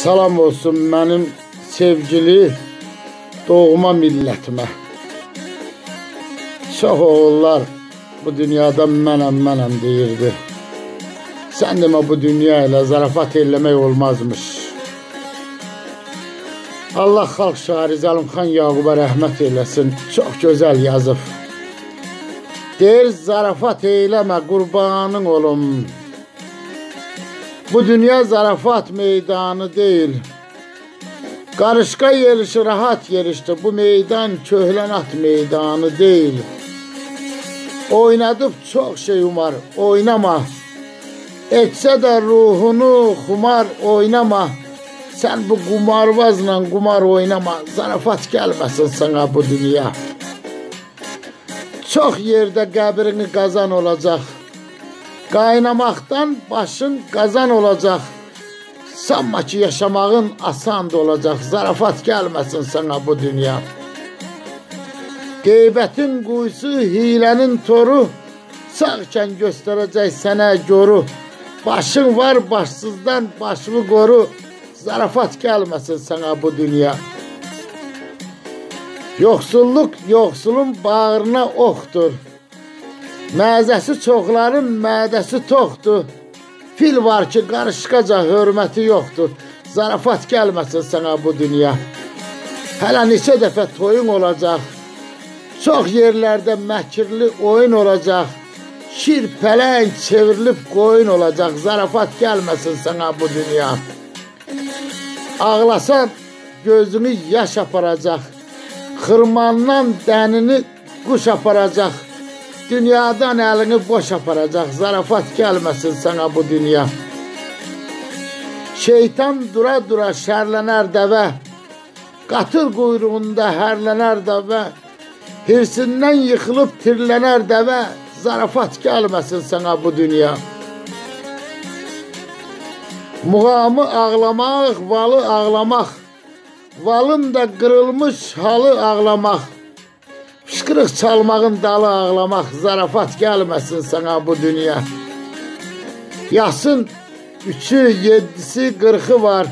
Salam olsun mənim sevgili doğma millətimə. Çox oğullar bu dünyada mənəm, mənəm deyirdi. Sən demə bu dünya ilə zarafat eləmək olmazmış. Allah xalq şairi Zəlimxan Yaquba rəhmət eləsin. Çox gözəl yazıb. Deyir zarafat eyləmə qurbanın olum. Bu dünya zarafat meydanı değil. Qarışqa yerişi rahat yerişdi. Bu meydan köhlənat meydanı değil. Oynadıb çox şey umar, oynama. Etsə də ruhunu xumar oynama. Sən bu qumarbazla qumar oynama. Zarafat gəlməsin sənə bu dünya. Çox yerdə qəbrini qazan olacaq. Qaynamaqdan başın qazan olacaq. Sanma ki, yaşamağın asan da olacaq. Zarafat gəlməsin sənə bu dünya. Qeybətin quyusu, hilənin toru sağkən göstərəcək sənə göru. Başın var başsızdan başını qoru. Zarafat gəlməsin sənə bu dünya. Yoxsulluq yoxsulun bağrına oxdur. Məzəsi çoxların mədəsi toxdur. Fil var ki, qarışqaca hörməti yoxdur. Zarafat gəlməsin sənə bu dünya. Hələ neçə dəfə toyun olacaq. Çox yerlərdə məkirli oyun olacaq. Şir pələng çevrilib qoyun olacaq. Zarafat gəlməsin sənə bu dünya. Ağlasan gözünü yaş aparacaq. Xırmandan dənini quş aparacaq. Dünyadan əlini boş aparacaq. Zarafat gəlməsin sənə bu dünya. Şeytan dura-dura şərlənər dəvə. Qatır quyruğunda hərlənər dəvə. Hirsindən yıxılıb tirlənər dəvə. Zarafat gəlməsin sənə bu dünya. Muğamı ağlamaq, valı ağlamaq. Valın da qırılmış halı ağlamaq. Fışqırıq çalmağın dalı ağlamaq, zarafat gəlməsin sənə bu dünya. Yasın üçü, yedisi, qırxı var.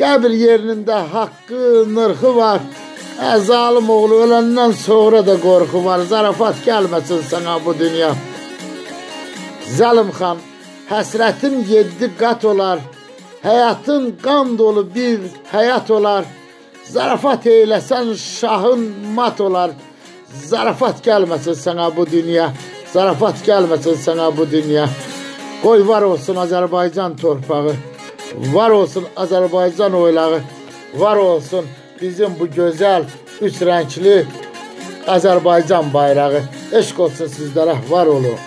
Qəbir yerində haqqı, nırxı var. Əzalım oğlu öləndən sonra da qorxu var. Zarafat gəlməsin sənə bu dünya. Zəlim xan, həsrətin yeddi qat olar. Həyatın qan dolu bir həyat olar. Zarafat eyləsən şahın mat olar. Zarafat gəlməsin sənə bu dünya. Zarafat gəlməsin sənə bu dünya. Qoy var olsun Azərbaycan torpağı. Var olsun Azərbaycan oylağı. Var olsun bizim bu gözəl üç rəngli Azərbaycan bayrağı. Eşq olsun sizlərə, var olun.